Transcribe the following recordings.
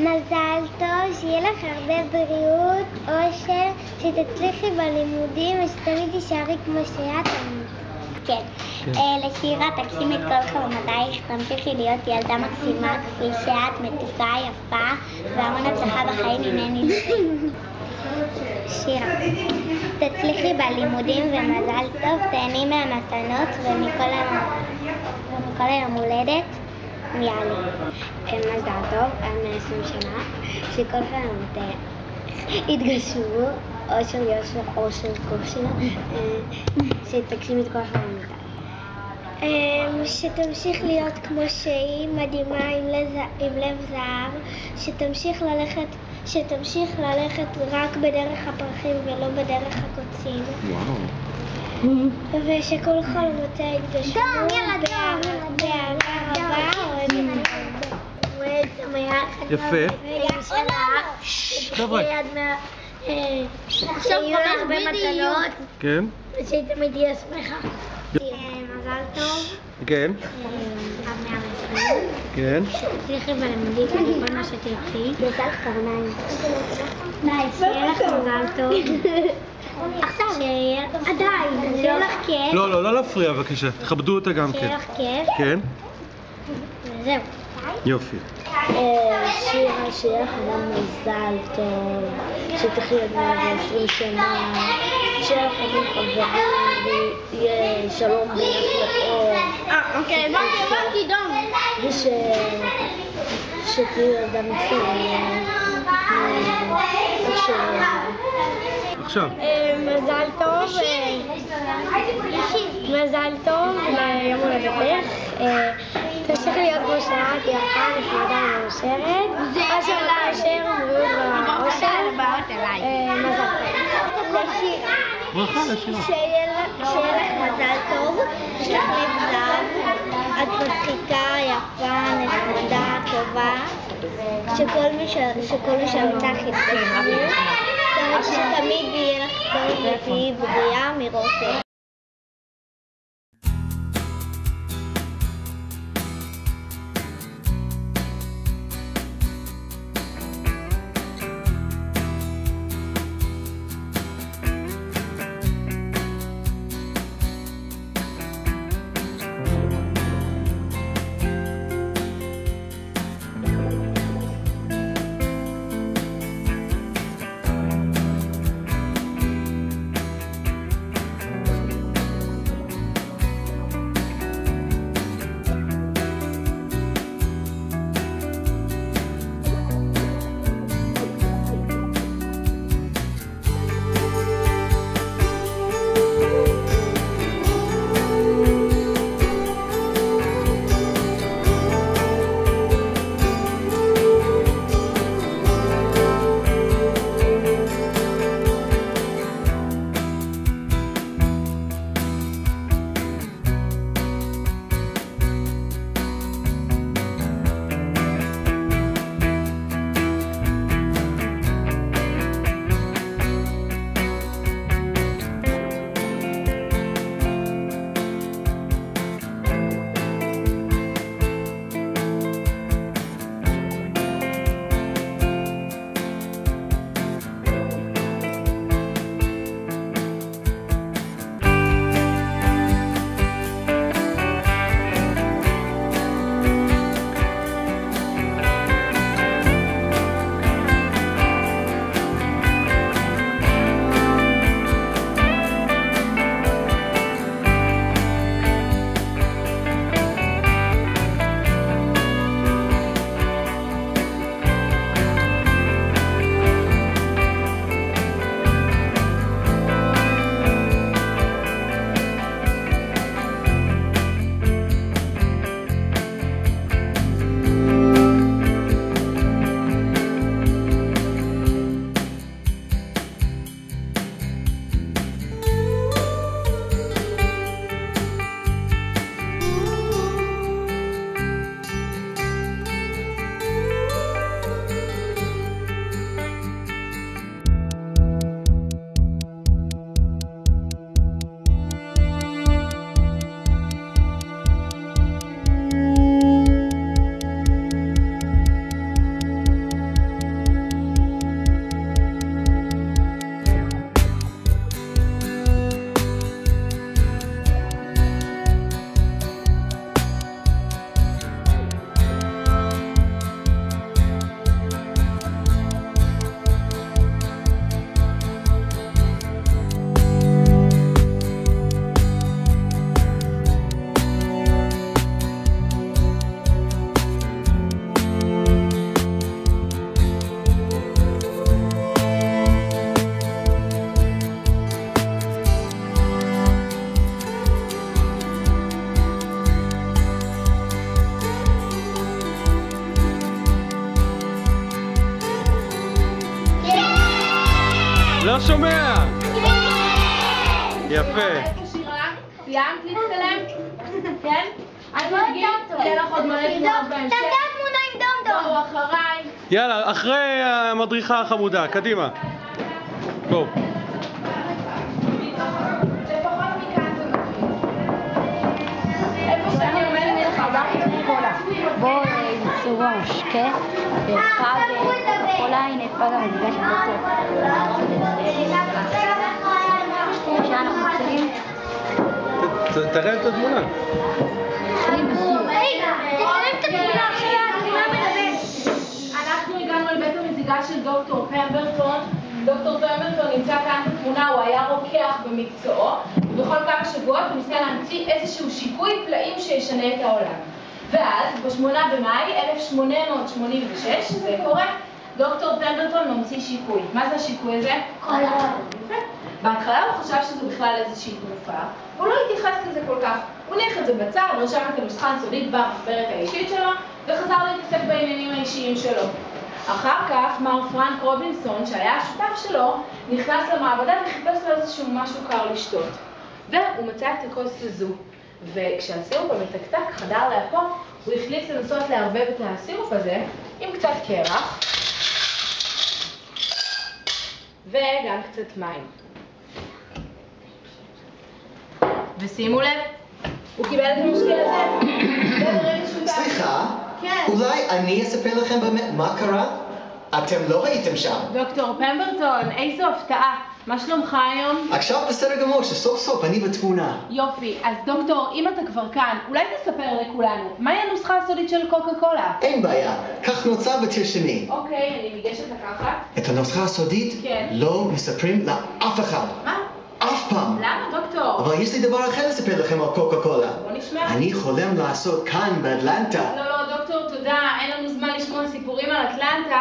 מזל טוב, שיהיה לך הרבה בריאות, אושר, שתצליחי בלימודים ושתמיד תישארי כמו שאת. כן. כן. אה, לשירה, תגשימי את כל חלומותייך, תמשיכי להיות ילדה מקסימה כפי שאת, מתוקה, יפה, והמון הצלחה בחיים ממני. שירה, תצליחי בלימודים ומזל טוב, תהני מהמתנות ומכל היום הולדת. יאללה. כן, מזל טוב, על 120 שנה, שכל חלומותיה יתגשמו, אושר יושר אושר כושר, אה, שתגשים את כל חלומותיה. אמ, שתמשיך להיות כמו שהיא, מדהימה עם, לז... עם לב זהב, שתמשיך ללכת, שתמשיך ללכת רק בדרך הפרחים ולא בדרך הקוצים, וואו. ושכל חלומותיה יתגשמו באהבה רבה, יפה. חבר'ה. כן? ושהיא תמיד תהיה שמחה. מזל טוב, כן. כן. תצליחי בלימודים, כל מה שתרצי. מזל קרניים. שיהיה לך מזל טוב. עכשיו. שיהיה עדיין. שיהיה לך כיף. לא, לא, לא להפריע בבקשה. תכבדו אותה גם שיהיה כן. לך כיף. כן? וזהו. יופי. שירה, שיהיה גם מזל טוב, שתחי עד 120 שנה, שיהיה לך גם חברים, ויהיה שלום וילך לאור. אה, אוקיי, הבנתי, הבנתי, דום. וש... שתהיי ילדה מצוינת. ש... עכשיו. מזל טוב, מזל טוב ליום הולדתך. אה, תמשיכי להיות כמו שאת, יפה, נחמדה ומאושרת. אושר לאושר, בריאות ואושר. אה, מזל טוב. ברכה לשירה. שיהיה לך מזל טוב, לב זהב, את מצחיקה, יפה, נחמדה, טובה, שכל מי ש- שכל מי שאיתך יצליחו, שתמיד יהיה לך טוב ותהיי בריאה מרוטב. לא שומע! יפה. איפה שירה? סיימת להצטלם? כן? אל תדאגי, תהיה לך עוד מלא תמונות בהמשך. תעשה תמונה עם דומדום. בואו אחריי. יאללה, אחרי המדריכה החמודה, קדימה. בואו. לפחות מכאן זה מתאים. איפה שאני עומדת לך, בואו הגענו לבית המזיגה של דוקטור פמברטון. דוקטור פמברטון נמצא כאן בתמונה, הוא היה רוקח במקצועו, ובכל כמה שבועות הוא ניסה להמציא איזשהו שיקוי פלאים שישנה את העולם. ואז, ב-8 במאי 1886, זה קורה, דוקטור פמברטון ממציא שיקוי. מה זה השיקוי הזה? קולה. בהתחלה הוא חשב שזו בכלל איזושהי תרופה, הוא לא התייחס לזה כל כך. הוא הניח את זה בצד, רשם את הנוסחה הסודית במחברת האישית שלו, וחזר להתעסק בעניינים האישיים שלו. אחר כך מר פרנק רובינסון, שהיה השותף שלו, נכנס למעבדה וחיפש לו איזשהו משהו קר לשתות. והוא מצא את הכוס הזו. וכשהסירופ המתקתק חדר לאפו, הוא החליט לנסות לערבב את הסירופ הזה עם קצת קרח, וגם קצת מים. ושימו לב, הוא קיבל את המשקה הזה, וברגע שהוא טעה- סליחה, כן. אולי אני אספר לכם באמת מה קרה? אתם לא הייתם שם. דוקטור פמברטון, איזו הפתעה. מה שלומך היום? עכשיו בסדר גמור שסוף סוף אני בתמונה. יופי. אז דוקטור, אם אתה כבר כאן, אולי תספר לכולנו, מהי הנוסחה הסודית של קוקה קולה? אין בעיה, כך נוצר בתרשמי. אוקיי, אני ניגשת לקחת. את הנוסחה הסודית כן. לא מספרים לאף אחד. מה? פעם. למה, דוקטור? אבל יש לי דבר אחר לספר לכם על קוקה קולה. בוא נשמע. אני חולם לעשות כאן באטלנטה. לא, לא, דוקטור, תודה. אין לנו זמן לשמוע סיפורים על אטלנטה.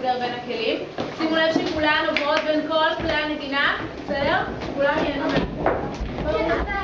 לסדר בין הכלים. שימו לב שכולן עוברות בין כל כלי הנגינה, בסדר? כולם ייהנו מה... כן,